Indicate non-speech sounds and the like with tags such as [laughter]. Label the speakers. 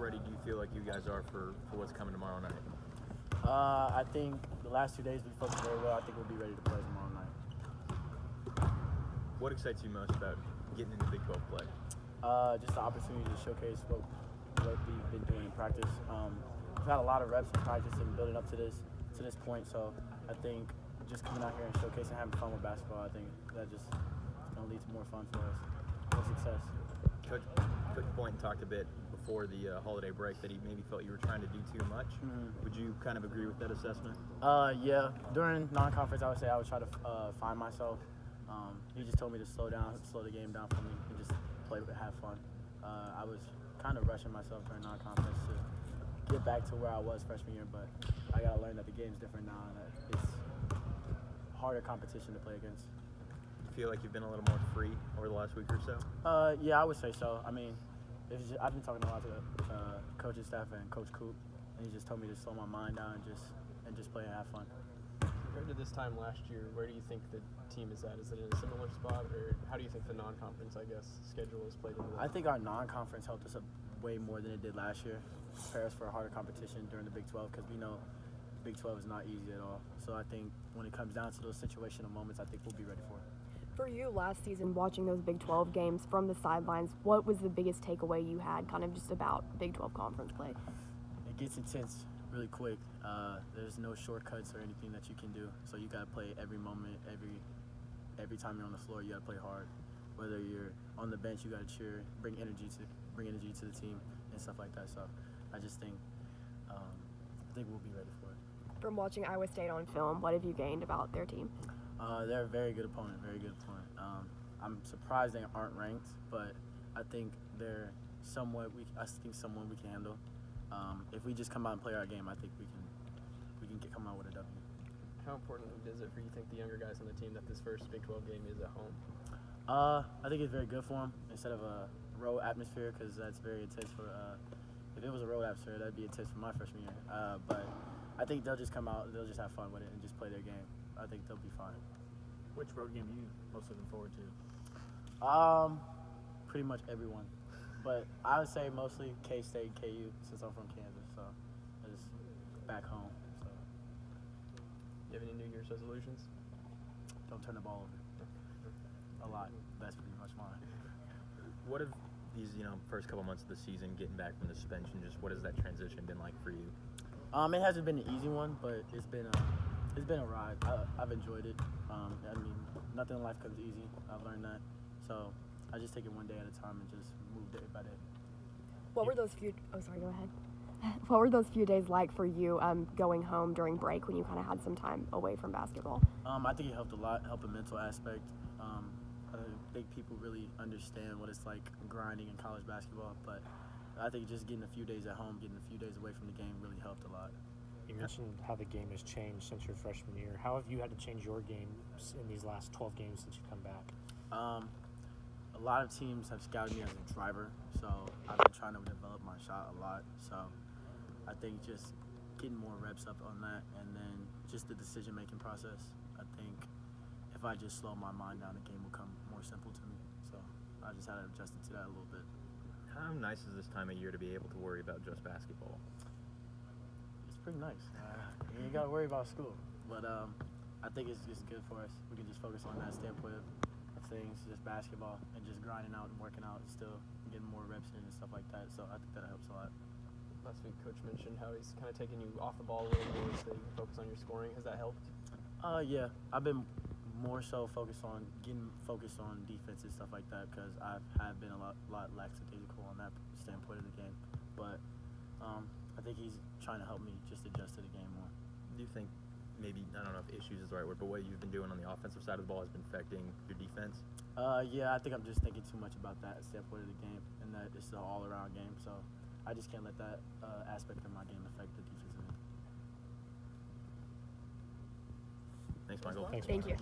Speaker 1: ready do you feel like you guys are for, for what's coming tomorrow night?
Speaker 2: Uh, I think the last two days we focused very well. I think we'll be ready to play tomorrow night.
Speaker 1: What excites you most about getting into Big 12 play?
Speaker 2: Uh, just the opportunity to showcase what what we've been doing in practice. Um, we've had a lot of reps in practice and building up to this to this point. So I think just coming out here and showcasing, having fun with basketball, I think that just is going to lead to more fun for us, more success.
Speaker 1: Coach, Coach Boynton talked a bit before the uh, holiday break that he maybe felt you were trying to do too much.
Speaker 2: Mhm.
Speaker 1: Would you kind of agree with that assessment?
Speaker 2: Uh, yeah. During non-conference, I would say I would try to uh, find myself. Um, he just told me to slow down, slow the game down for me, and just play, have fun. Uh, I was kind of rushing myself during non-conference to get back to where I was freshman year, but I gotta learn that the game's different now and that it's harder competition to play against.
Speaker 1: You feel like you've been a little more free over the last week or so?
Speaker 2: Uh, yeah, I would say so. I mean, it's just, I've been talking a lot to uh, coaching staff and Coach Coop, and he just told me to slow my mind down and just and just play and have fun.
Speaker 3: Compared to this time last year, where do you think the team is at? Is it in a similar spot, or how do you think the non-conference, I guess, schedule has played into that?
Speaker 2: I think our non-conference helped us up way more than it did last year. Prepare us for a harder competition during the Big 12 because we know Big 12 is not easy at all. So I think when it comes down to those situational moments, I think we'll be ready for it.
Speaker 4: For you last season, watching those Big 12 games from the sidelines, what was the biggest takeaway you had kind of just about Big 12 conference play?
Speaker 2: It gets intense really quick. Uh, there's no shortcuts or anything that you can do. So you got to play every moment, every every time you're on the floor. You got to play hard. Whether you're on the bench, you got to cheer, bring energy to bring energy to the team and stuff like that. So I just think um, I think we'll be ready for it.
Speaker 4: From watching Iowa State on film, what have you gained about their team?
Speaker 2: Uh, they're a very good opponent, very good opponent. Um, I'm surprised they aren't ranked, but I think they're somewhat. We I think someone we can handle. Um, if we just come out and play our game, I think we can we can get, come out with a W.
Speaker 3: How important is it for you think the younger guys on the team that this first Big 12 game is at home?
Speaker 2: Uh, I think it's very good for them instead of a road atmosphere because that's very intense for. Uh, if it was a road atmosphere, that'd be intense for my freshman year. Uh, but I think they'll just come out, they'll just have fun with it and just play their game. I think they'll be fine.
Speaker 5: Which road game are you most looking forward to?
Speaker 2: Um, pretty much everyone, but I would say mostly K State, KU, since I'm from Kansas, so it's back home. So
Speaker 3: You have any New Year's resolutions?
Speaker 2: don't turn the ball over. A lot. That's pretty much mine.
Speaker 1: What have these, you know, first couple months of the season, getting back from the suspension, just what has that transition been like for you?
Speaker 2: Um, it hasn't been an easy one, but it's been a, it's been a ride. I, I've enjoyed it. Um, I mean, nothing in life comes easy. I've learned that. So I just take it one day at a time and just move day by day.
Speaker 4: What were those few? Oh, sorry. Go ahead. [laughs] What were those few days like for you um, going home during break when you kind of had some time away from basketball?
Speaker 2: Um, I think it helped a lot, helped the mental aspect. Um, I think people really understand what it's like grinding in college basketball, but I think just getting a few days at home, getting a few days away from the game really helped a lot.
Speaker 5: You mentioned how the game has changed since your freshman year. How have you had to change your game in these last 12 games since you've come back?
Speaker 2: Um, a lot of teams have scouted me as a driver, so I've been trying to develop my shot a lot. So I think just getting more reps up on that, and then just the decision making process. I think if I just slow my mind down, the game will come more simple to me. So I just had to adjust it to that a little bit.
Speaker 1: How nice is this time of year to be able to worry about just basketball?
Speaker 2: Pretty nice. Uh, you ain't got to worry about school, but um, I think it's just good for us. We can just focus on that standpoint of, of things, just basketball, and just grinding out and working out, and still getting more reps in and stuff like that. So I think that helps a lot.
Speaker 3: Last week, Coach mentioned how he's kind of taking you off the ball a little more so you can focus on your scoring. Has that helped?
Speaker 2: Uh, yeah, I've been more so focused on getting focused on defense and stuff like that because I have been a lot, lot lackadaisical on that standpoint of the game. But um, I think he's trying to help me just adjust to the game more.
Speaker 1: Do you think maybe, I don't know if issues is the right word, but what you've been doing on the offensive side of the ball has been affecting your defense?
Speaker 2: Uh, yeah, I think I'm just thinking too much about that standpoint of the game, and that it's an all-around game. So I just can't let that uh, aspect of my game affect the defensive end.
Speaker 1: Thanks, Michael.
Speaker 5: Thanks,
Speaker 4: Thank you.